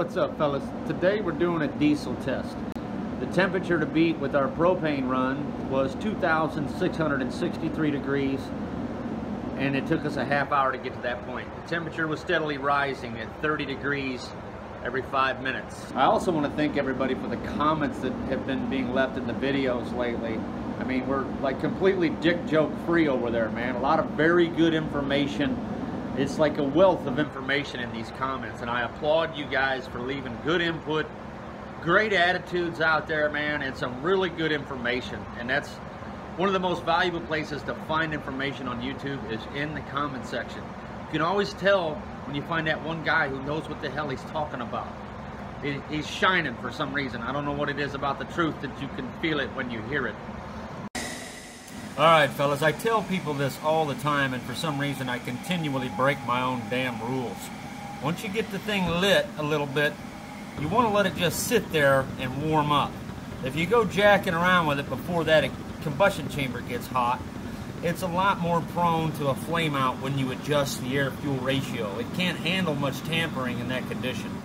what's up fellas. Today we're doing a diesel test. The temperature to beat with our propane run was 2,663 degrees and it took us a half hour to get to that point. The temperature was steadily rising at 30 degrees every five minutes. I also want to thank everybody for the comments that have been being left in the videos lately. I mean, we're like completely dick joke free over there, man. A lot of very good information. It's like a wealth of information in these comments, and I applaud you guys for leaving good input, great attitudes out there, man, and some really good information. And that's one of the most valuable places to find information on YouTube is in the comment section. You can always tell when you find that one guy who knows what the hell he's talking about. He's shining for some reason. I don't know what it is about the truth that you can feel it when you hear it. All right, fellas, I tell people this all the time, and for some reason I continually break my own damn rules. Once you get the thing lit a little bit, you want to let it just sit there and warm up. If you go jacking around with it before that combustion chamber gets hot, it's a lot more prone to a flame out when you adjust the air-fuel ratio. It can't handle much tampering in that condition.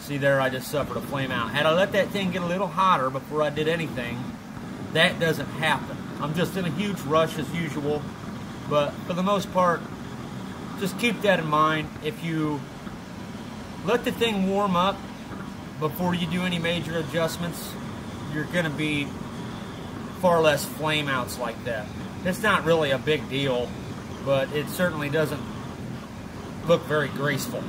See there, I just suffered a flame out. Had I let that thing get a little hotter before I did anything, that doesn't happen. I'm just in a huge rush as usual, but for the most part, just keep that in mind. If you let the thing warm up before you do any major adjustments, you're going to be far less flame outs like that. It's not really a big deal, but it certainly doesn't look very graceful.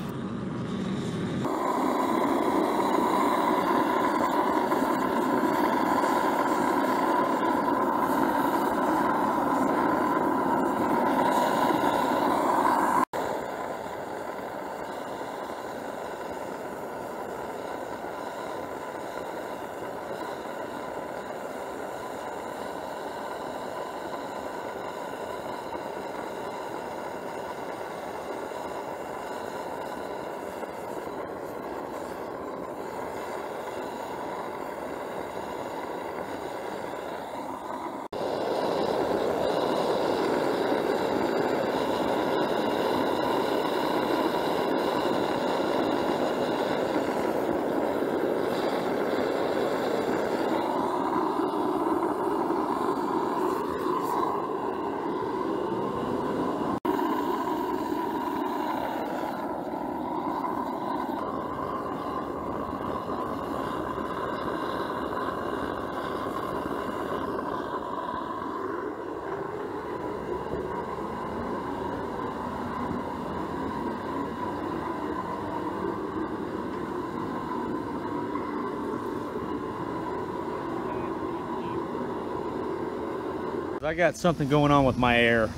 I got something going on with my air.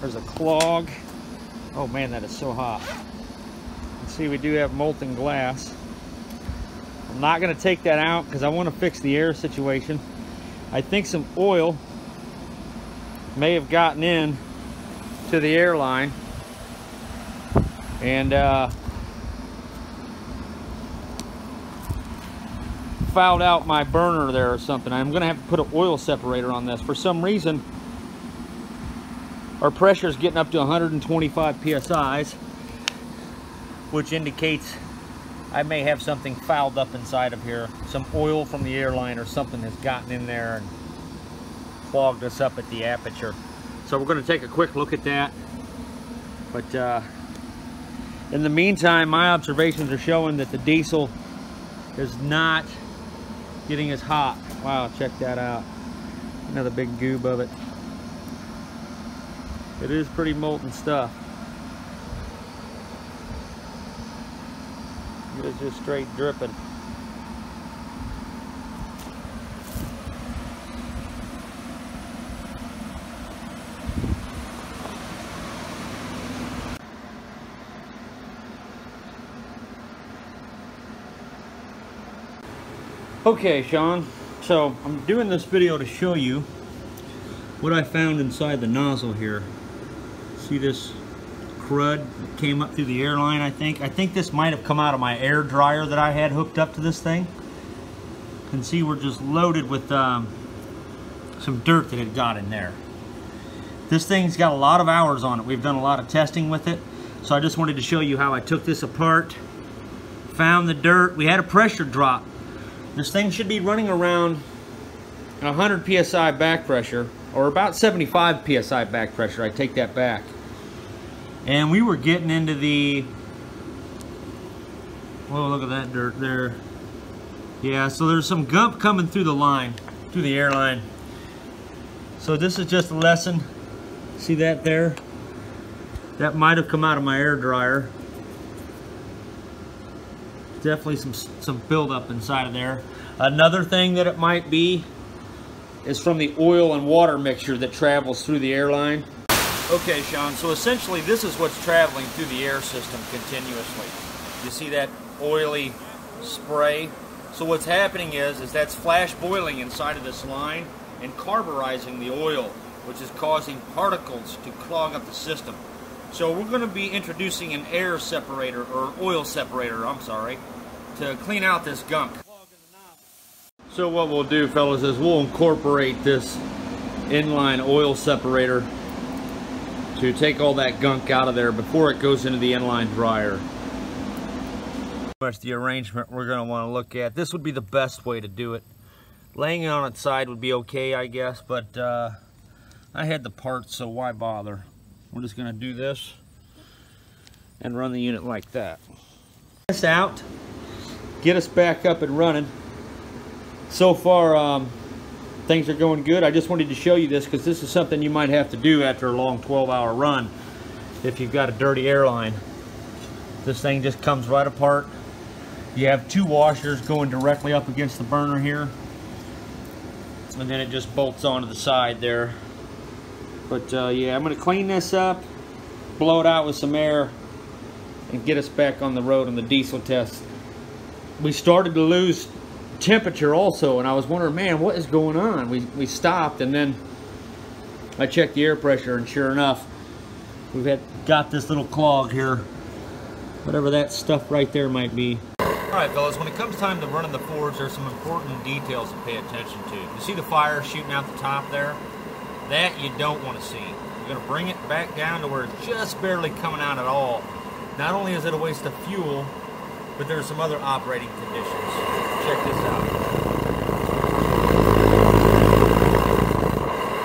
There's a clog. Oh man, that is so hot. see, we do have molten glass. I'm not gonna take that out because I want to fix the air situation. I think some oil may have gotten in to the airline and uh, fouled out my burner there or something. I'm gonna have to put an oil separator on this. For some reason, our pressure is getting up to 125 PSIs, which indicates I may have something fouled up inside of here. Some oil from the airline or something has gotten in there and clogged us up at the aperture. So we're gonna take a quick look at that. But uh, in the meantime, my observations are showing that the diesel is not getting as hot. Wow, check that out. Another big goob of it. It is pretty molten stuff. It's just straight dripping. Okay, Sean. So I'm doing this video to show you what I found inside the nozzle here. See this crud came up through the airline, I think. I think this might have come out of my air dryer that I had hooked up to this thing. And see, we're just loaded with um, some dirt that had got in there. This thing's got a lot of hours on it. We've done a lot of testing with it. So I just wanted to show you how I took this apart, found the dirt. We had a pressure drop. This thing should be running around 100 psi back pressure or about 75 psi back pressure. I take that back. And we were getting into the Whoa, look at that dirt there. Yeah, so there's some gump coming through the line, through the airline. So this is just a lesson. See that there? That might have come out of my air dryer. Definitely some, some buildup inside of there. Another thing that it might be is from the oil and water mixture that travels through the airline. Okay, Sean, so essentially this is what's traveling through the air system continuously. You see that oily spray? So what's happening is, is that's flash boiling inside of this line and carburizing the oil, which is causing particles to clog up the system. So we're going to be introducing an air separator, or oil separator, I'm sorry, to clean out this gunk. So what we'll do, fellas, is we'll incorporate this inline oil separator to take all that gunk out of there before it goes into the inline dryer. That's the arrangement we're going to want to look at. This would be the best way to do it. Laying it on its side would be okay, I guess, but uh, I had the parts, so why bother? We're just going to do this and run the unit like that. This out, get us back up and running. So far, um, things are going good. I just wanted to show you this because this is something you might have to do after a long 12-hour run if you've got a dirty airline. This thing just comes right apart. You have two washers going directly up against the burner here and then it just bolts onto the side there. But uh, yeah, I'm going to clean this up, blow it out with some air, and get us back on the road on the diesel test. We started to lose temperature also, and I was wondering, man, what is going on? We, we stopped, and then I checked the air pressure, and sure enough, we've had, got this little clog here, whatever that stuff right there might be. All right, fellas, when it comes time to running the forge, there's some important details to pay attention to. You see the fire shooting out the top there? That you don't want to see. You're going to bring it back down to where it's just barely coming out at all. Not only is it a waste of fuel, but there's some other operating conditions. Check this out.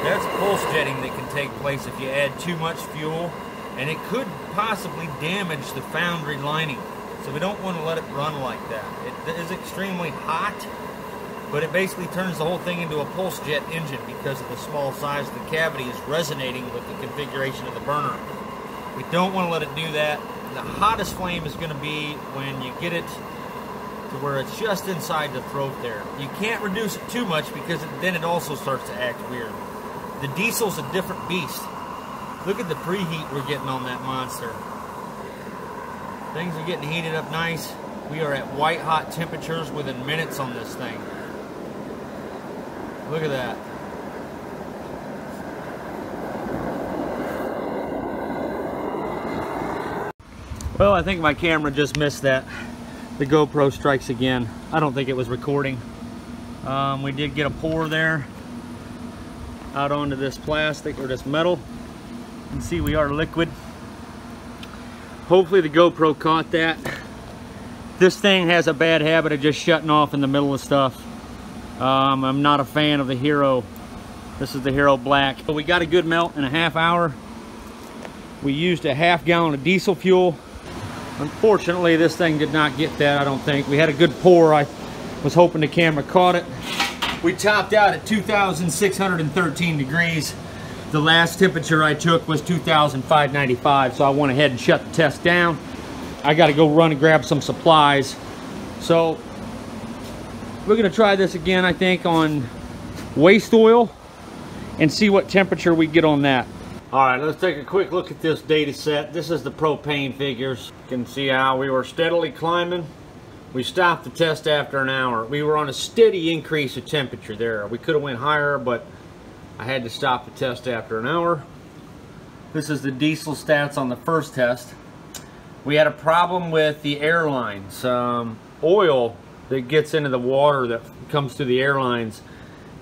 That's pulse jetting that can take place if you add too much fuel, and it could possibly damage the foundry lining. So we don't want to let it run like that. It is extremely hot, but it basically turns the whole thing into a pulse jet engine because of the small size of the cavity is resonating with the configuration of the burner. We don't want to let it do that. The hottest flame is going to be when you get it to where it's just inside the throat there. You can't reduce it too much because it, then it also starts to act weird. The diesel's a different beast. Look at the preheat we're getting on that monster. Things are getting heated up nice. We are at white hot temperatures within minutes on this thing. Look at that. Well, I think my camera just missed that. The GoPro strikes again. I don't think it was recording. Um, we did get a pour there out onto this plastic or this metal. You can see we are liquid. Hopefully the GoPro caught that. This thing has a bad habit of just shutting off in the middle of stuff. Um, I'm not a fan of the Hero. This is the Hero Black. But we got a good melt in a half hour. We used a half gallon of diesel fuel. Unfortunately, this thing did not get that, I don't think. We had a good pour. I was hoping the camera caught it. We topped out at 2,613 degrees. The last temperature I took was 2,595, so I went ahead and shut the test down. I got to go run and grab some supplies. So we're to try this again, I think, on waste oil and see what temperature we get on that. All right, let's take a quick look at this data set. This is the propane figures. You can see how we were steadily climbing. We stopped the test after an hour. We were on a steady increase of temperature there. We could have went higher, but I had to stop the test after an hour. This is the diesel stats on the first test. We had a problem with the airlines. Um, oil that gets into the water that comes through the airlines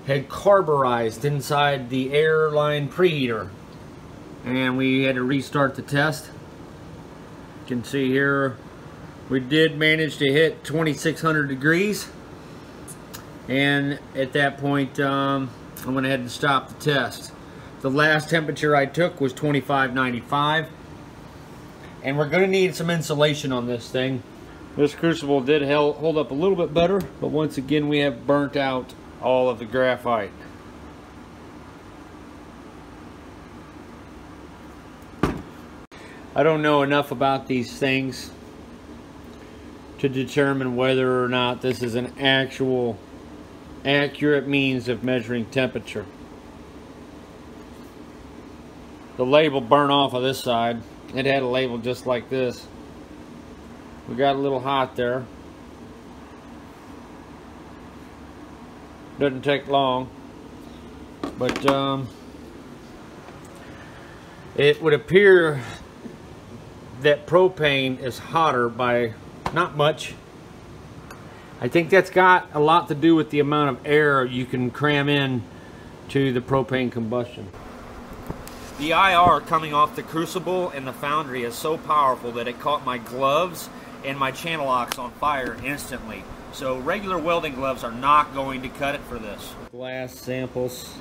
had carburized inside the airline preheater. And we had to restart the test. You can see here We did manage to hit 2600 degrees. And at that point, um, I went ahead and stopped the test. The last temperature I took was 2595. And we're gonna need some insulation on this thing. This crucible did hold up a little bit better, but once again we have burnt out all of the graphite. I don't know enough about these things to determine whether or not this is an actual accurate means of measuring temperature. The label burnt off of this side. It had a label just like this. We got a little hot there. Doesn't take long. But um, it would appear that propane is hotter by not much. I think that's got a lot to do with the amount of air you can cram in to the propane combustion. The IR coming off the crucible and the foundry is so powerful that it caught my gloves and my channel locks on fire instantly. So regular welding gloves are not going to cut it for this. Glass samples.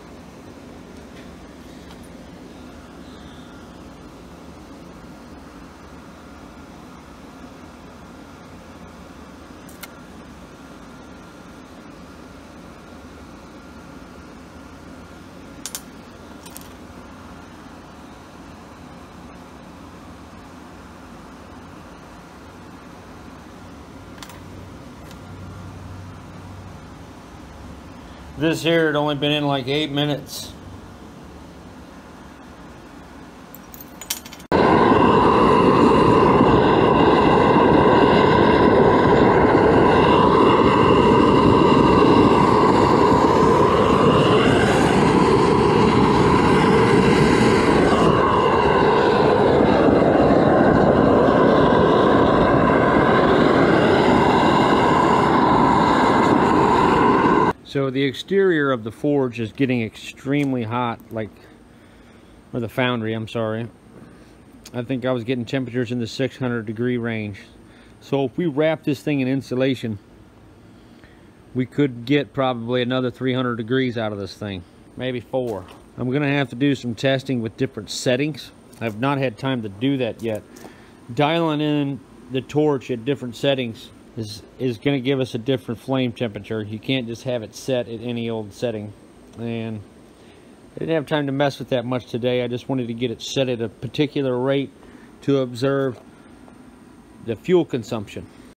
This here had only been in like eight minutes. So the exterior of the forge is getting extremely hot, like, or the foundry, I'm sorry. I think I was getting temperatures in the 600 degree range. So if we wrap this thing in insulation, we could get probably another 300 degrees out of this thing, maybe four. I'm gonna have to do some testing with different settings. I've not had time to do that yet. Dialing in the torch at different settings is is going to give us a different flame temperature. You can't just have it set at any old setting. And I didn't have time to mess with that much today. I just wanted to get it set at a particular rate to observe the fuel consumption.